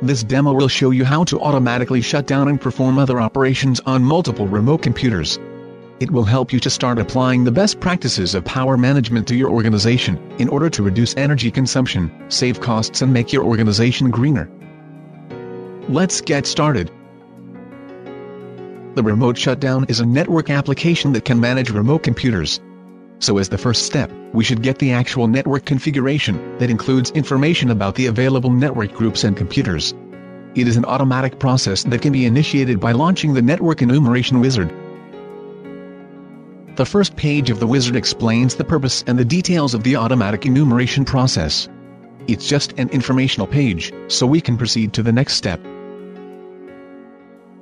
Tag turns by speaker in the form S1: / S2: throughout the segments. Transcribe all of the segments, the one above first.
S1: This demo will show you how to automatically shut down and perform other operations on multiple remote computers. It will help you to start applying the best practices of power management to your organization, in order to reduce energy consumption, save costs and make your organization greener. Let's get started. The remote shutdown is a network application that can manage remote computers. So as the first step, we should get the actual network configuration that includes information about the available network groups and computers. It is an automatic process that can be initiated by launching the Network Enumeration Wizard. The first page of the wizard explains the purpose and the details of the automatic enumeration process. It's just an informational page, so we can proceed to the next step.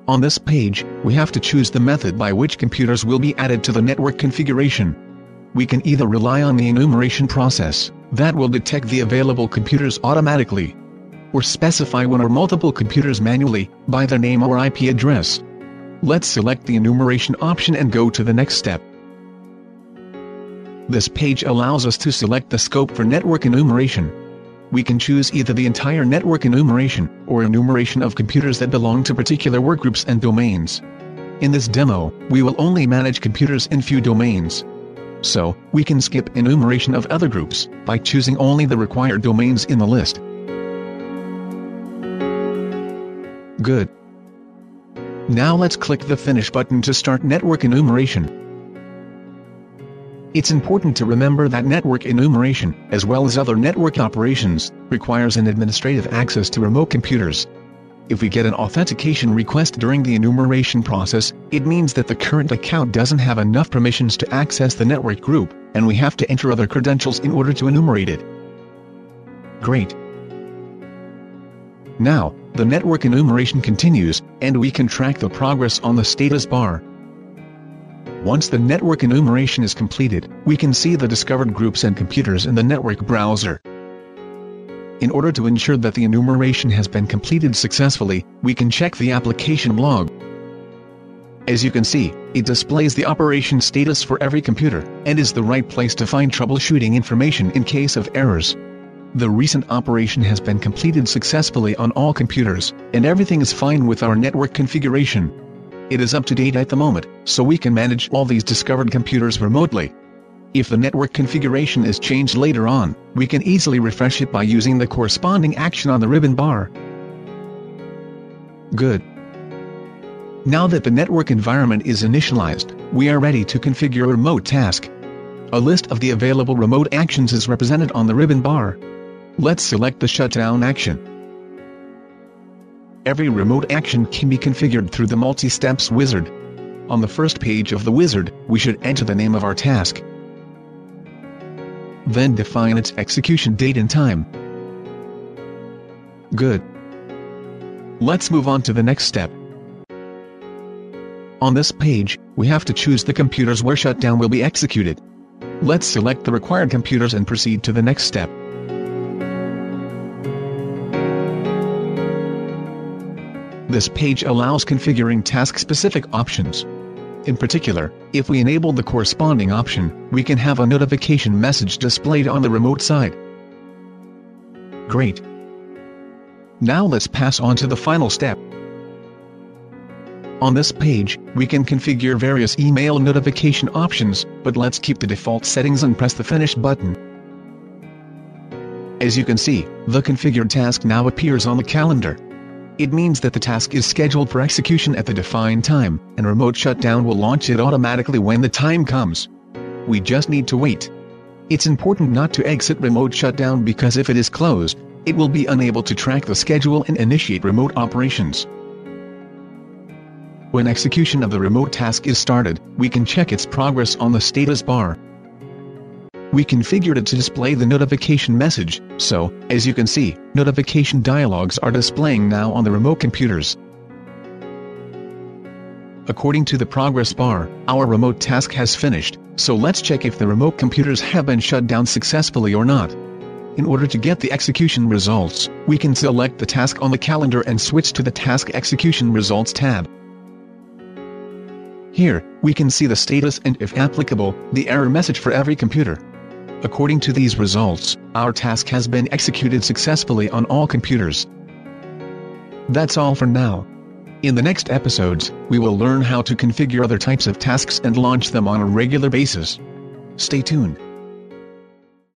S1: On this page, we have to choose the method by which computers will be added to the network configuration. We can either rely on the enumeration process, that will detect the available computers automatically, or specify one or multiple computers manually, by their name or IP address. Let's select the enumeration option and go to the next step. This page allows us to select the scope for network enumeration. We can choose either the entire network enumeration, or enumeration of computers that belong to particular workgroups and domains. In this demo, we will only manage computers in few domains. So, we can skip enumeration of other groups, by choosing only the required domains in the list. Good. Now let's click the Finish button to start network enumeration. It's important to remember that network enumeration, as well as other network operations, requires an administrative access to remote computers. If we get an authentication request during the enumeration process, it means that the current account doesn't have enough permissions to access the network group, and we have to enter other credentials in order to enumerate it. Great. Now, the network enumeration continues, and we can track the progress on the status bar. Once the network enumeration is completed, we can see the discovered groups and computers in the network browser. In order to ensure that the enumeration has been completed successfully, we can check the application log. As you can see, it displays the operation status for every computer, and is the right place to find troubleshooting information in case of errors. The recent operation has been completed successfully on all computers, and everything is fine with our network configuration. It is up to date at the moment, so we can manage all these discovered computers remotely. If the network configuration is changed later on, we can easily refresh it by using the corresponding action on the ribbon bar. Good. Now that the network environment is initialized, we are ready to configure a remote task. A list of the available remote actions is represented on the ribbon bar. Let's select the shutdown action. Every remote action can be configured through the Multi-Steps wizard. On the first page of the wizard, we should enter the name of our task. Then define its execution date and time. Good. Let's move on to the next step. On this page, we have to choose the computers where shutdown will be executed. Let's select the required computers and proceed to the next step. This page allows configuring task-specific options. In particular, if we enable the corresponding option, we can have a notification message displayed on the remote side. Great. Now let's pass on to the final step. On this page, we can configure various email notification options, but let's keep the default settings and press the Finish button. As you can see, the configured task now appears on the calendar. It means that the task is scheduled for execution at the defined time, and remote shutdown will launch it automatically when the time comes. We just need to wait. It's important not to exit remote shutdown because if it is closed, it will be unable to track the schedule and initiate remote operations. When execution of the remote task is started, we can check its progress on the status bar. We configured it to display the notification message, so, as you can see, notification dialogues are displaying now on the remote computers. According to the progress bar, our remote task has finished, so let's check if the remote computers have been shut down successfully or not. In order to get the execution results, we can select the task on the calendar and switch to the Task Execution Results tab. Here, we can see the status and if applicable, the error message for every computer. According to these results, our task has been executed successfully on all computers. That's all for now. In the next episodes, we will learn how to configure other types of tasks and launch them on a regular basis. Stay tuned.